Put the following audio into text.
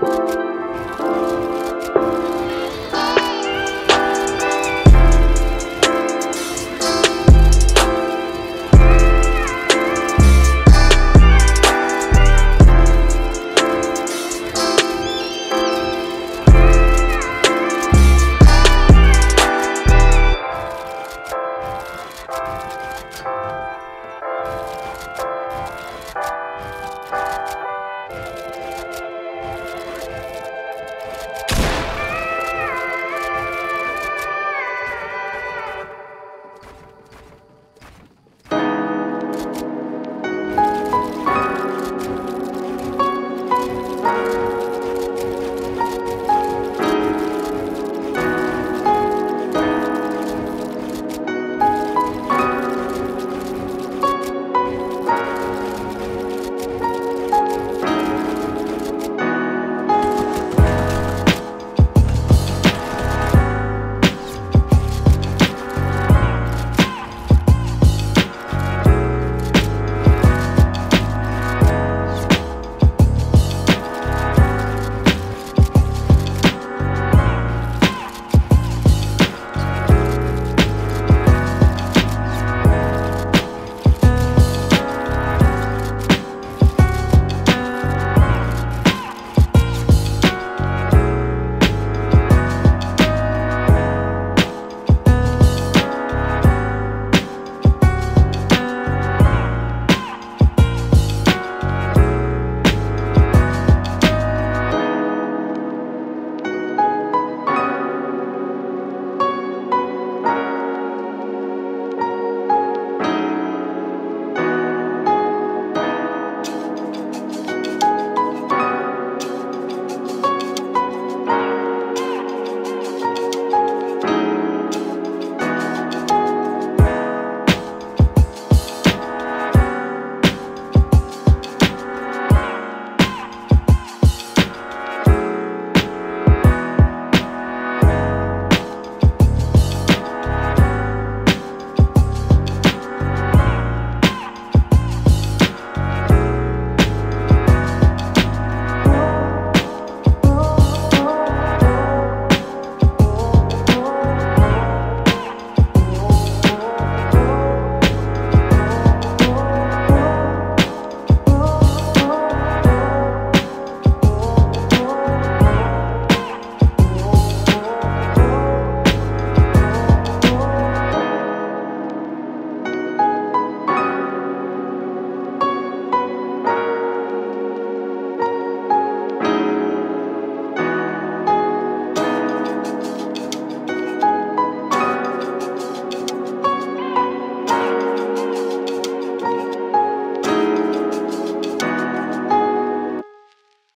Bye.